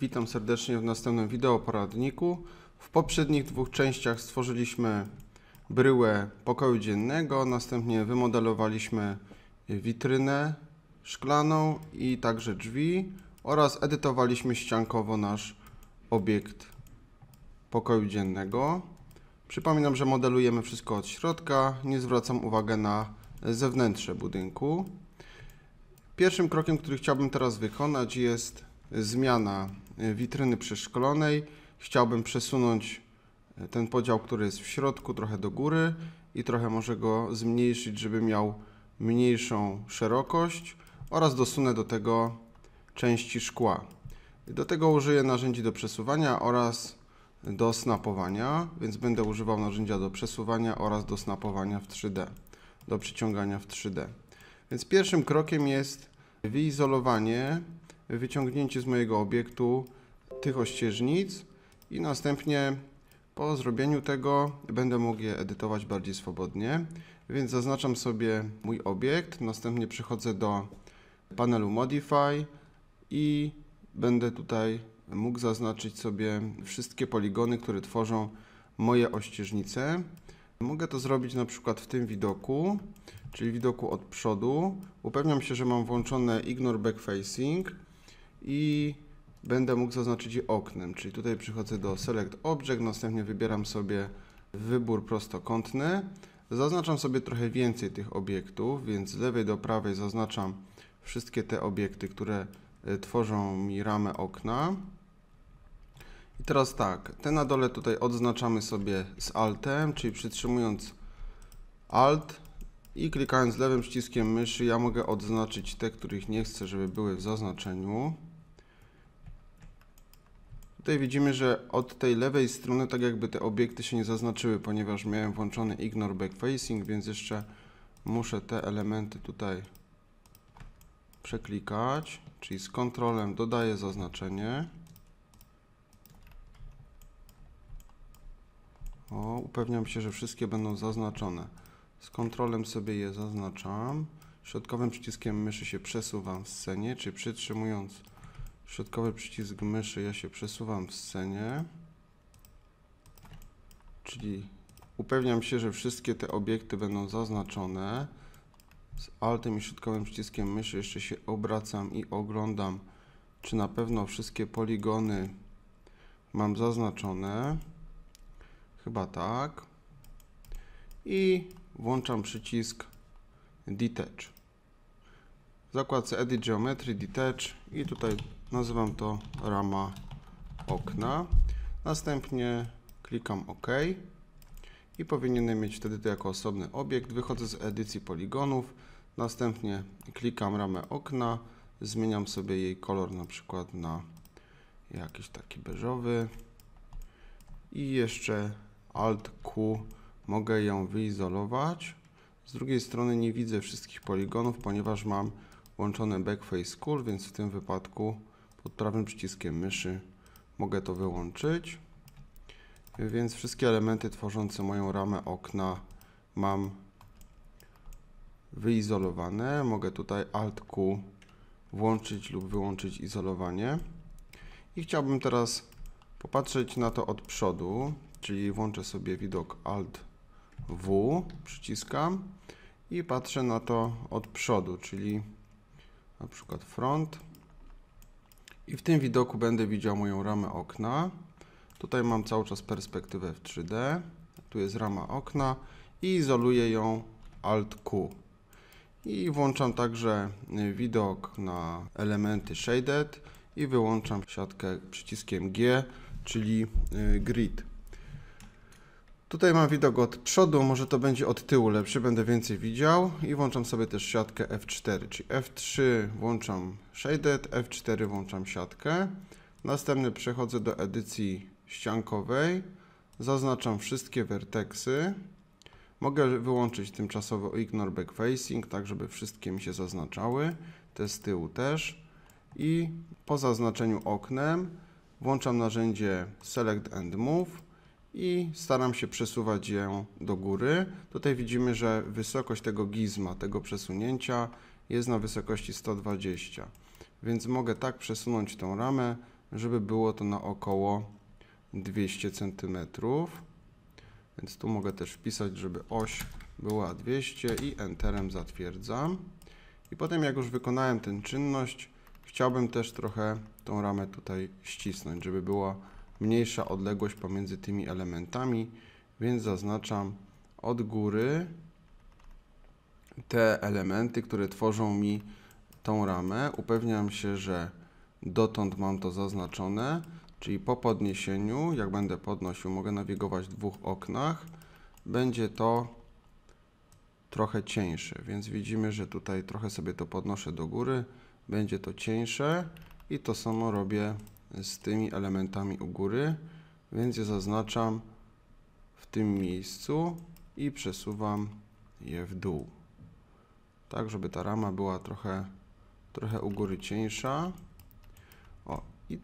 Witam serdecznie w następnym wideo poradniku. W poprzednich dwóch częściach stworzyliśmy bryłę pokoju dziennego, następnie wymodelowaliśmy witrynę szklaną i także drzwi oraz edytowaliśmy ściankowo nasz obiekt pokoju dziennego. Przypominam, że modelujemy wszystko od środka, nie zwracam uwagi na zewnętrzne budynku. Pierwszym krokiem, który chciałbym teraz wykonać jest zmiana witryny przeszkolonej. Chciałbym przesunąć ten podział, który jest w środku, trochę do góry i trochę może go zmniejszyć, żeby miał mniejszą szerokość oraz dosunę do tego części szkła. Do tego użyję narzędzi do przesuwania oraz do snapowania, więc będę używał narzędzia do przesuwania oraz do snapowania w 3D, do przyciągania w 3D. Więc pierwszym krokiem jest wyizolowanie, wyciągnięcie z mojego obiektu tych ościeżnic i następnie po zrobieniu tego będę mógł je edytować bardziej swobodnie. Więc zaznaczam sobie mój obiekt, następnie przechodzę do panelu Modify i będę tutaj mógł zaznaczyć sobie wszystkie poligony, które tworzą moje ościeżnice. Mogę to zrobić na przykład w tym widoku, czyli widoku od przodu. Upewniam się, że mam włączone Ignore Backfacing i będę mógł zaznaczyć je oknem, czyli tutaj przychodzę do Select Object, następnie wybieram sobie wybór prostokątny. Zaznaczam sobie trochę więcej tych obiektów, więc z lewej do prawej zaznaczam wszystkie te obiekty, które e, tworzą mi ramę okna. I teraz tak, te na dole tutaj odznaczamy sobie z Altem, czyli przytrzymując Alt i klikając lewym przyciskiem myszy, ja mogę odznaczyć te, których nie chcę, żeby były w zaznaczeniu. Tutaj widzimy, że od tej lewej strony tak jakby te obiekty się nie zaznaczyły, ponieważ miałem włączony Ignore Backfacing, więc jeszcze muszę te elementy tutaj przeklikać, czyli z kontrolem dodaję zaznaczenie. O, upewniam się, że wszystkie będą zaznaczone. Z kontrolem sobie je zaznaczam. Środkowym przyciskiem myszy się przesuwam w scenie, czy przytrzymując środkowy przycisk myszy ja się przesuwam w scenie. Czyli upewniam się, że wszystkie te obiekty będą zaznaczone. Z Altem i środkowym przyciskiem myszy jeszcze się obracam i oglądam, czy na pewno wszystkie poligony mam zaznaczone. Chyba tak. I włączam przycisk Detach. W zakładce Edit Geometry, Detach i tutaj nazywam to rama okna. Następnie klikam OK i powinienem mieć wtedy to jako osobny obiekt. Wychodzę z edycji poligonów, następnie klikam ramę okna, zmieniam sobie jej kolor na przykład na jakiś taki beżowy i jeszcze Alt Q mogę ją wyizolować. Z drugiej strony nie widzę wszystkich poligonów, ponieważ mam włączony Backface Cool, więc w tym wypadku pod prawym przyciskiem myszy mogę to wyłączyć. Więc wszystkie elementy tworzące moją ramę okna mam wyizolowane. Mogę tutaj Alt Q włączyć lub wyłączyć izolowanie. I chciałbym teraz popatrzeć na to od przodu, czyli włączę sobie widok Alt W, przyciskam i patrzę na to od przodu, czyli na przykład front. I w tym widoku będę widział moją ramę okna. Tutaj mam cały czas perspektywę w 3D. Tu jest rama okna i izoluję ją Alt Q. I włączam także widok na elementy shaded i wyłączam siatkę przyciskiem G, czyli y, grid. Tutaj mam widok od przodu, może to będzie od tyłu lepszy, będę więcej widział i włączam sobie też siatkę F4, czyli F3 włączam Shaded, F4 włączam siatkę. Następny przechodzę do edycji ściankowej, zaznaczam wszystkie werteksy. Mogę wyłączyć tymczasowo Ignore Backfacing, tak żeby wszystkie mi się zaznaczały, te z tyłu też. I po zaznaczeniu oknem włączam narzędzie Select and Move i staram się przesuwać ją do góry. Tutaj widzimy, że wysokość tego gizma, tego przesunięcia jest na wysokości 120. Więc mogę tak przesunąć tą ramę, żeby było to na około 200 cm. Więc tu mogę też wpisać, żeby oś była 200 i Enterem zatwierdzam. I potem jak już wykonałem tę czynność, chciałbym też trochę tą ramę tutaj ścisnąć, żeby była mniejsza odległość pomiędzy tymi elementami, więc zaznaczam od góry te elementy, które tworzą mi tą ramę. Upewniam się, że dotąd mam to zaznaczone, czyli po podniesieniu, jak będę podnosił, mogę nawigować w dwóch oknach, będzie to trochę cieńsze, więc widzimy, że tutaj trochę sobie to podnoszę do góry, będzie to cieńsze i to samo robię z tymi elementami u góry, więc je zaznaczam w tym miejscu i przesuwam je w dół. Tak, żeby ta rama była trochę, trochę u góry cieńsza. O, i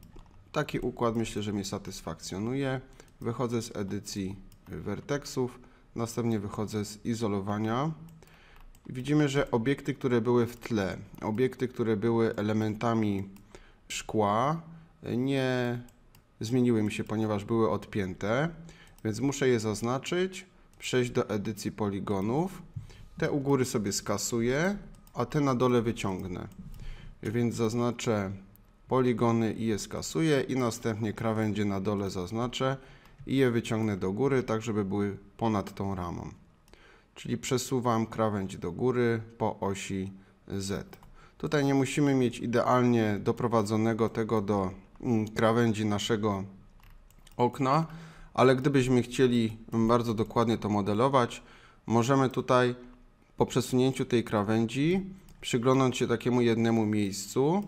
taki układ myślę, że mnie satysfakcjonuje. Wychodzę z edycji vertexów, następnie wychodzę z izolowania. Widzimy, że obiekty, które były w tle, obiekty, które były elementami szkła, nie zmieniły mi się, ponieważ były odpięte, więc muszę je zaznaczyć, przejść do edycji poligonów. Te u góry sobie skasuję, a te na dole wyciągnę. Więc zaznaczę poligony i je skasuję i następnie krawędzie na dole zaznaczę i je wyciągnę do góry, tak żeby były ponad tą ramą. Czyli przesuwam krawędź do góry po osi Z. Tutaj nie musimy mieć idealnie doprowadzonego tego do krawędzi naszego okna, ale gdybyśmy chcieli bardzo dokładnie to modelować, możemy tutaj po przesunięciu tej krawędzi przyglądać się takiemu jednemu miejscu,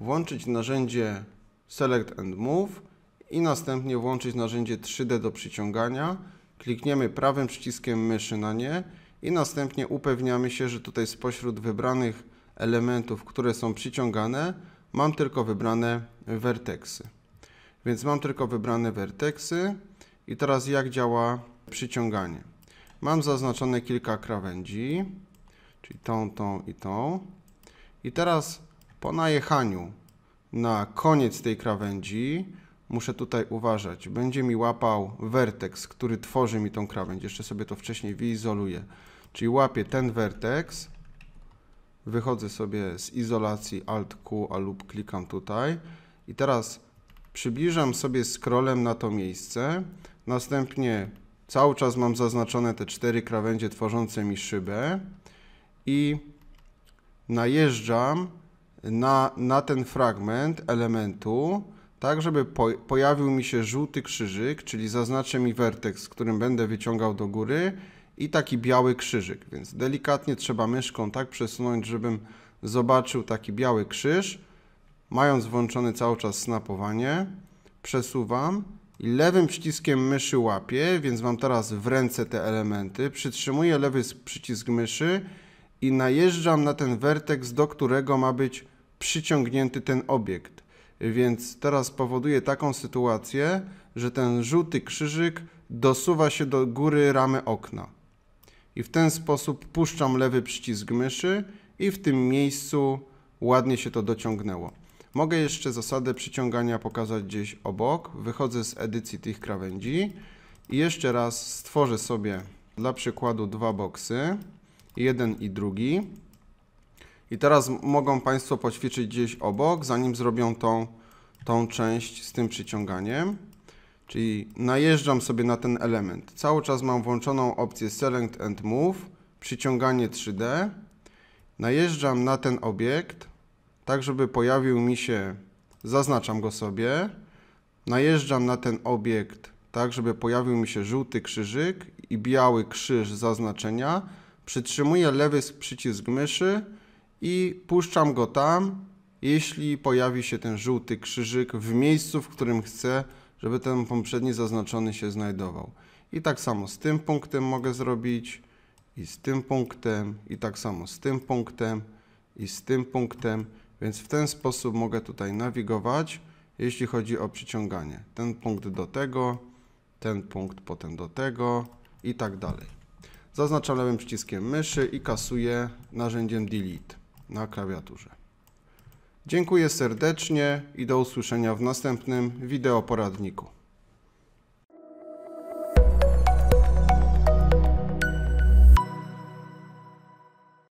włączyć narzędzie Select and Move i następnie włączyć narzędzie 3D do przyciągania. Klikniemy prawym przyciskiem myszy na nie i następnie upewniamy się, że tutaj spośród wybranych elementów, które są przyciągane, mam tylko wybrane werteksy. Więc mam tylko wybrane werteksy i teraz jak działa przyciąganie. Mam zaznaczone kilka krawędzi, czyli tą, tą i tą. I teraz po najechaniu na koniec tej krawędzi muszę tutaj uważać. Będzie mi łapał werteks, który tworzy mi tą krawędź. Jeszcze sobie to wcześniej wyizoluję. Czyli łapię ten werteks, wychodzę sobie z izolacji Alt Q a lub klikam tutaj. I teraz przybliżam sobie scrollem na to miejsce. Następnie cały czas mam zaznaczone te cztery krawędzie tworzące mi szybę. I najeżdżam na, na ten fragment elementu, tak żeby po, pojawił mi się żółty krzyżyk, czyli zaznaczę mi werteks, którym będę wyciągał do góry i taki biały krzyżyk, więc delikatnie trzeba myszką tak przesunąć, żebym zobaczył taki biały krzyż, mając włączony cały czas snapowanie, przesuwam i lewym przyciskiem myszy łapię, więc mam teraz w ręce te elementy, przytrzymuję lewy przycisk myszy i najeżdżam na ten werteks, do którego ma być przyciągnięty ten obiekt. Więc teraz powoduje taką sytuację, że ten żółty krzyżyk dosuwa się do góry ramy okna. I w ten sposób puszczam lewy przycisk myszy i w tym miejscu ładnie się to dociągnęło. Mogę jeszcze zasadę przyciągania pokazać gdzieś obok. Wychodzę z edycji tych krawędzi i jeszcze raz stworzę sobie dla przykładu dwa boksy, jeden i drugi. I teraz mogą Państwo poćwiczyć gdzieś obok, zanim zrobią tą, tą część z tym przyciąganiem. Czyli najeżdżam sobie na ten element. Cały czas mam włączoną opcję Select and Move, przyciąganie 3D. Najeżdżam na ten obiekt, tak żeby pojawił mi się, zaznaczam go sobie. Najeżdżam na ten obiekt, tak żeby pojawił mi się żółty krzyżyk i biały krzyż zaznaczenia. Przytrzymuję lewy przycisk myszy i puszczam go tam, jeśli pojawi się ten żółty krzyżyk w miejscu, w którym chcę, żeby ten poprzedni zaznaczony się znajdował. I tak samo z tym punktem mogę zrobić, i z tym punktem, i tak samo z tym punktem, i z tym punktem, więc w ten sposób mogę tutaj nawigować, jeśli chodzi o przyciąganie. Ten punkt do tego, ten punkt potem do tego i tak dalej. Zaznaczam lewym przyciskiem myszy i kasuję narzędziem Delete na klawiaturze. Dziękuję serdecznie i do usłyszenia w następnym wideoporadniku.